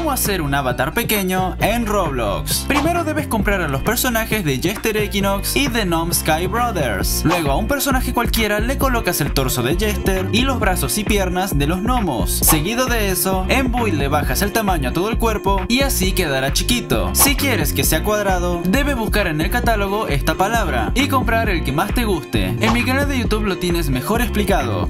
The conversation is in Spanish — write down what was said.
cómo hacer un avatar pequeño en Roblox. Primero debes comprar a los personajes de Jester Equinox y de Gnome Sky Brothers. Luego a un personaje cualquiera le colocas el torso de Jester y los brazos y piernas de los gnomos. Seguido de eso, en Build le bajas el tamaño a todo el cuerpo y así quedará chiquito. Si quieres que sea cuadrado, debes buscar en el catálogo esta palabra y comprar el que más te guste. En mi canal de YouTube lo tienes mejor explicado.